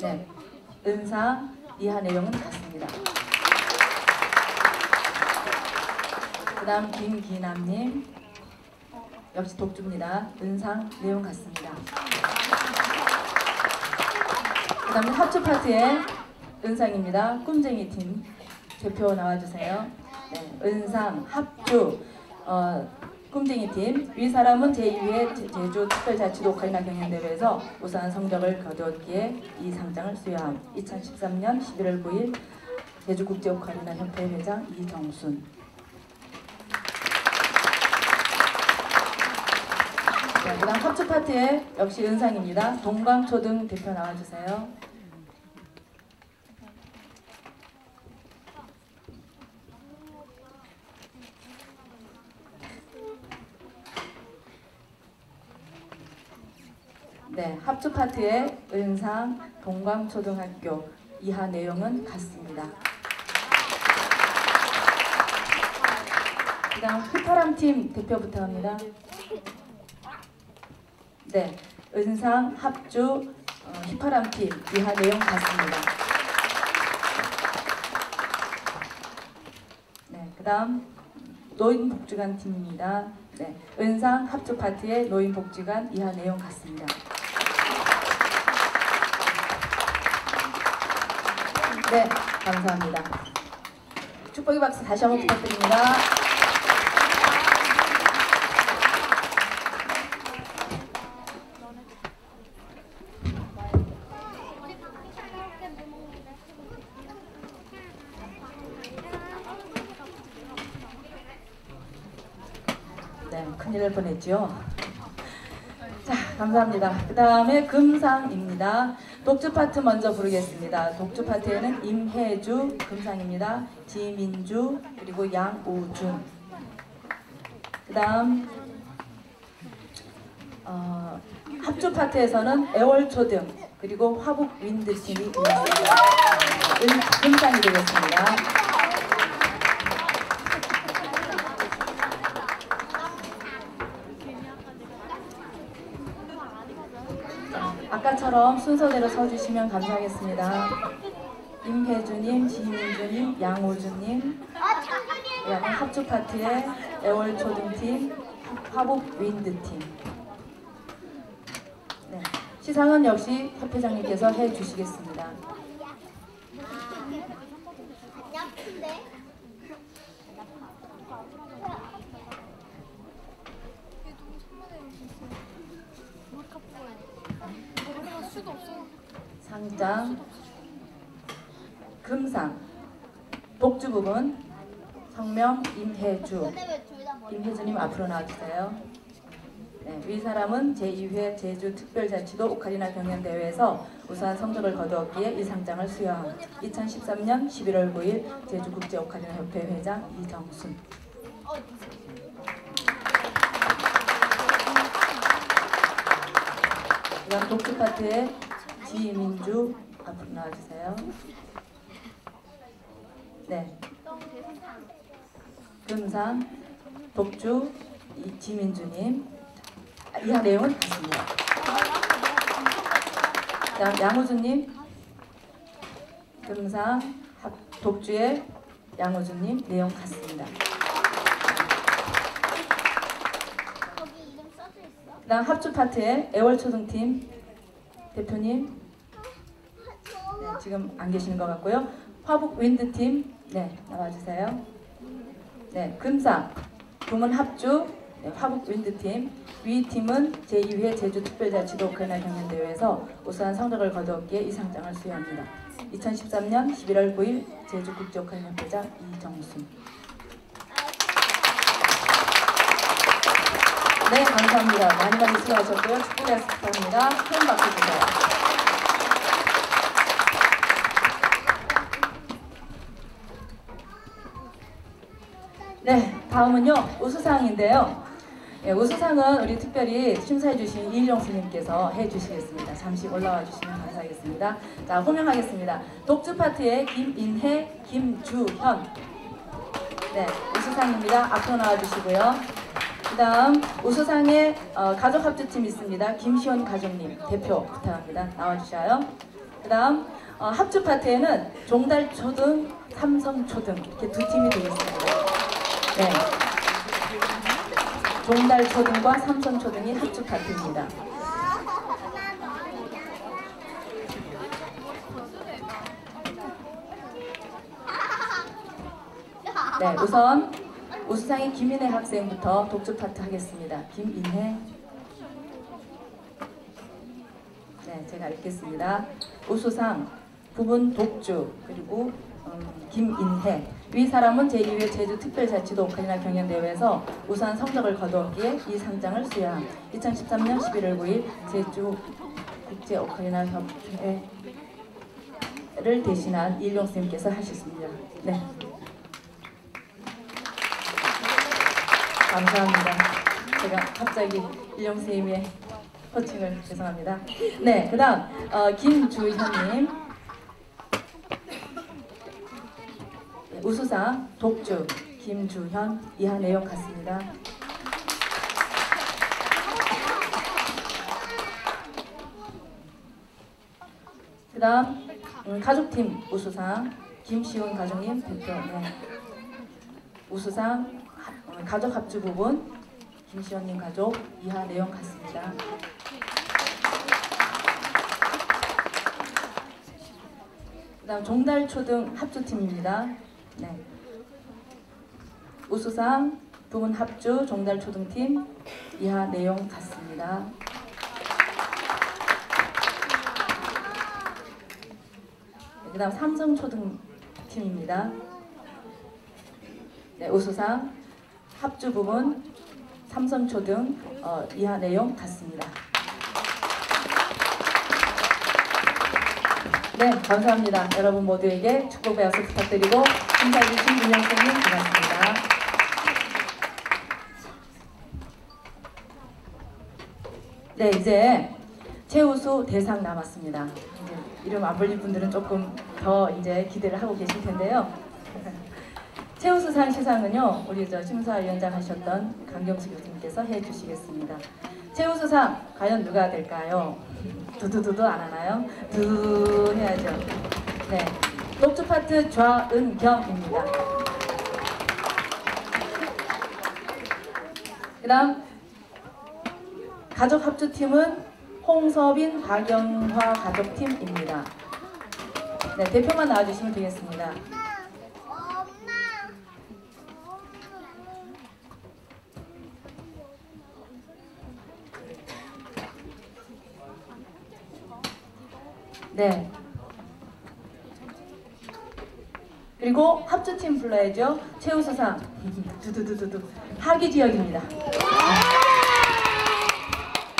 네, 은상 이하 내용은 같습니다. 그 다음 김기남님 역시 독주입니다. 은상 내용 같습니다. 그다음에 합주 파트의 은상입니다. 꿈쟁이 팀 대표 나와주세요. 네, 은상 합주 어, 꿈쟁이 팀. 위 사람은 제2회 제주 특별자치도 오카리나 경연대회에서 우수한 성적을 거두었기에 이 상장을 수여함. 2013년 11월 9일 제주국제 오카리나 협회 회장 이정순. 네, 그다음 합주 파트의 역시 은상입니다. 동광초등 대표 나와주세요. 네, 합주 파트의 은상 동광초등학교 이하 내용은 같습니다. 그다음 휘파람 팀 대표부터 합니다. 네, 은상 합주 어, 휘파람 팀 이하 내용 같습니다. 네, 그다음 노인복지관 팀입니다. 네, 은상 합주 파트의 노인복지관 이하 내용 같습니다. 네, 감사합니다. 축복의 박수 다시 한번 부탁드립니다. 네, 큰일 날 뻔했죠. 자, 감사합니다. 그 다음에 금상입니다. 독주 파트 먼저 부르겠습니다. 독주 파트에는 임혜주 금상입니다. 지민주 그리고 양우준. 그 다음 어, 합주 파트에서는 애월초등 그리고 화북 윈드 팀이 임했습니다. 은- 금상이 되겠습니다. 처럼 순서대로 서주시면 감사하겠습니다. 임혜주님, 지민주님, 양호주님, 그다음에 합주 파트의 애월초등팀, 화북 윈드팀. 네, 시상은 역시 협회장님께서 해주시겠습니다. 상장, 금상, 독주 부분, 성명 임혜주, 임혜주님 앞으로 나와주세요. 네, 위 사람은 제2회 제주 특별자치도 오카리나 경연대회에서 우수한 성적을 거두었기에 이 상장을 수여함. 2013년 11월 9일 제주국제 오카리나 협회 회장 이정순. 그다음 독주 파트의 지민주 앞으로 나와주세요. 네. 금상 독주 이- 지민주님 아, 이하 내용은 같습니다. 그다음 양우주님 금상 합- 독주의 양우주님 내용 같습니다. 그다음 합주 파트의 애월초등팀 대표님 네, 지금 안 계시는 것 같고요. 화북 윈드팀 네 나와주세요. 네 금상 부문 합주 네, 화북 윈드팀 위 팀은 제2회 제주특별자치도 오카리나 경연대회에서 우수한 성적을 거두었기에 이 상장을 수여합니다. 2013년 11월 9일 제주국제 오카리나 회장 이정순 네, 감사합니다. 많이 많이 수고하셨고요. 축복의 스타입니다. 큰 박수 주세요. 네, 다음은요 우수상인데요. 예, 우수상은 우리 특별히 심사해주신 이일용스님께서 해주시겠습니다. 잠시 올라와 주시면 감사하겠습니다. 자, 호명하겠습니다. 독주 파트의 김인혜, 김주현. 네, 우수상입니다. 앞으로 나와주시고요. 그 다음 우수상의 어, 가족합주팀 있습니다. 김시원 가족님 대표 부탁합니다. 나와주셔요. 그 다음 어, 합주 파트에는 종달초등, 삼성초등 이렇게 두 팀이 되겠습니다. 네. 종달초등과 삼성초등이 합주 파트입니다. 네, 우선 우수상의 김인혜 학생부터 독주 파트 하겠습니다. 김인혜. 네, 제가 읽겠습니다. 우수상 부분 독주 그리고 음, 김인혜 위 사람은 제2회 제주특별자치도 오카리나 경연대회에서 우수한 성적을 거두었기에 이 상장을 수여함 2013년 11월 9일 제주 국제 오카리나 협회를 대신한 이일용 선생님께서 하셨습니다. 네. 감사합니다. 제가 갑자기 일용 선생님의 호칭을 죄송합니다. 네, 그 다음 어, 김주현님 네, 우수상 독주 김주현 이하 내용 같습니다. 그 다음 음, 가족팀 우수상 김시훈 가족님 대표 네. 우수상 하- 어, 가족 합주 부분 김시원님 가족 이하 내용 같습니다. 그 다음 종달초등 합주팀입니다. 네. 우수상 부문 합주 종달 초등팀 이하 내용 같습니다. 네, 그 다음 삼성 초등팀입니다. 네, 우수상 합주 부분 삼성 초등 어, 이하 내용 같습니다. 네, 감사합니다. 여러분 모두에게 축복의 박수 부탁드리고 인사해주신 김영선님 고맙습니다. 네, 이제 최우수 대상 남았습니다. 이제 이름 안 불린 분들은 조금 더 이제 기대를 하고 계실 텐데요. 최우수상 시상은요, 우리 저 심사위원장 하셨던 강경수 교수님께서 해주시겠습니다. 최우수상 과연 누가 될까요? 두두두두 안 하나요? 두두두 해야죠. 네, 녹주 파트 좌은경입니다. 그 다음 가족 합주팀은 홍서빈 박영화 가족팀입니다. 네, 대표만 나와주시면 되겠습니다. 네. 그리고 합주팀 불러야죠. 최우수상 두두두두두 하기 지역입니다.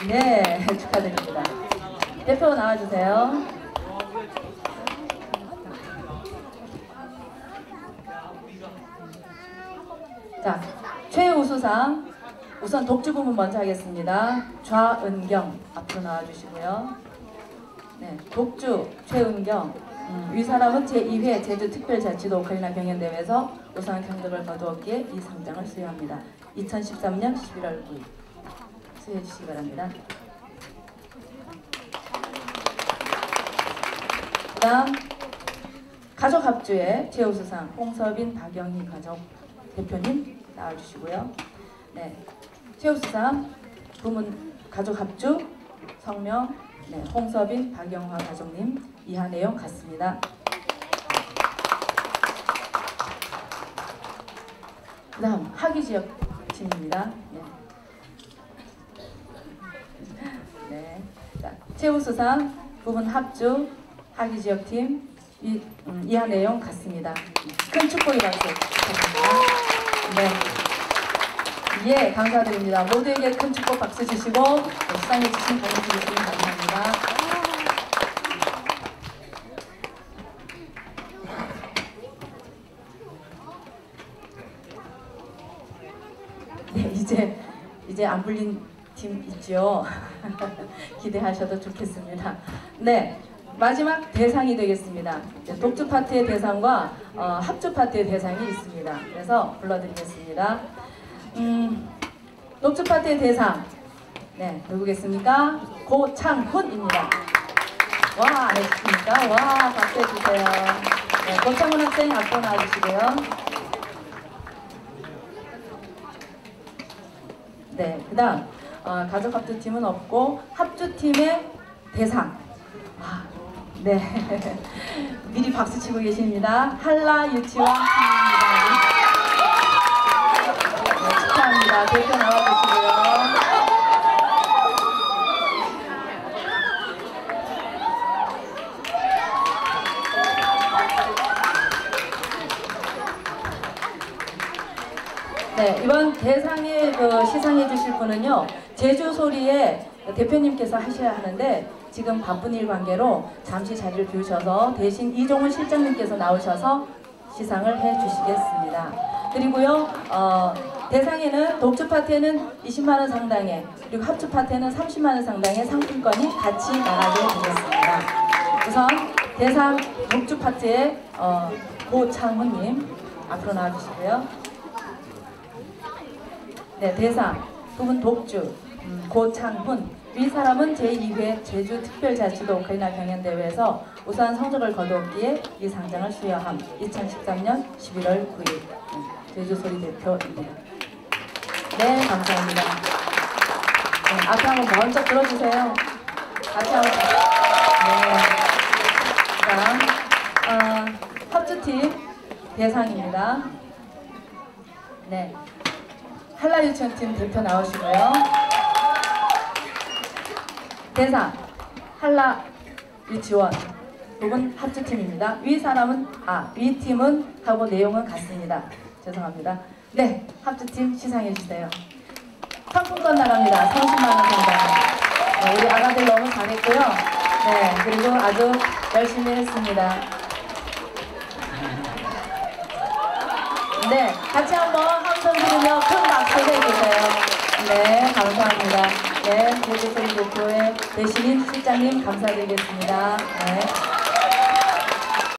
네, 축하드립니다. 대표 나와주세요. 자, 최우수상 우선 독주 부분 먼저 하겠습니다. 좌은경 앞으로 나와주시고요. 네, 독주 최은경 음, 이 사람은 제2회 제주특별자치도 오카리나 경연대회에서 우수한 경력을 거두었기에 이 상장을 수여합니다. 2013년 11월 9일 수여해 주시기 바랍니다. 다음 가족 합주의 최우수상 홍서빈 박영희 가족 대표님 나와주시고요. 네, 최우수상 부문 가족 합주 성명 네, 홍서빈 박영화 가족님 이하 내용 같습니다. 그 다음 학위 지역 팀입니다. 네. 네. 자, 최우수상 부분 합주 학위 지역 팀 이, 음, 이하 내용 같습니다. 큰 축복의 박수. 네. 예, 감사드립니다. 모두에게 큰 축복 박수 주시고 네, 시상해 주신 강민수 교수님 감사합니다. 네, 이제 이제 안 불린 팀 있죠. 기대하셔도 좋겠습니다. 네. 마지막 대상이 되겠습니다. 독주 파트의 대상과 어, 합주 파트의 대상이 있습니다. 그래서 불러드리겠습니다. 음, 독주 파트의 대상 네 누구겠습니까? 고창훈입니다. 와 안 해주십니까? 와 박수 해주세요. 네, 고창훈 학생 앞으로 나와주시고요. 네, 그다음 어, 가족 합주 팀은 없고 합주 팀의 대상. 아, 네, 미리 박수 치고 계십니다. 한라 유치원 팀입니다. 네, 축하합니다. 대표 나와 네, 이번 대상에 그 시상해 주실 분은요. 제주 소리의 대표님께서 하셔야 하는데 지금 바쁜 일 관계로 잠시 자리를 비우셔서 대신 이종훈 실장님께서 나오셔서 시상을 해 주시겠습니다. 그리고요. 어, 대상에는 독주 파트에는 20만 원 상당의 그리고 합주 파트에는 30만 원 상당의 상품권이 같이 나가게 되겠습니다. 우선 대상 독주 파트의 어, 고창훈님 앞으로 나와주시고요. 네, 대상 부분 독주 음, 고창훈 위 사람은 제2회 제주특별자치도 오카리나 경연대회에서 우수한 성적을 거두었기에 이 상장을 수여함 2013년 11월 9일 음, 제주소리 대표입니다. 네, 감사합니다. 네, 앞에 한번 먼저 들어주세요. 같이 한번 네. 그다음 어, 합주팀 대상입니다. 네. 한라 유치원 팀 대표 나오시고요. 대상 한라 유치원 부분 합주팀입니다. 위 사람은 아 위 팀은 하고 내용은 같습니다. 죄송합니다. 네 합주팀 시상해 주세요. 상품권 나갑니다. 30만 원 상당. 네, 우리 아가들 너무 잘했고요. 네 그리고 아주 열심히 했습니다. 네, 같이 한번 함성 부르며 큰. 네, 감사합니다. 네, 모태소리 목표의 대신인 실장님 감사드리겠습니다. 네.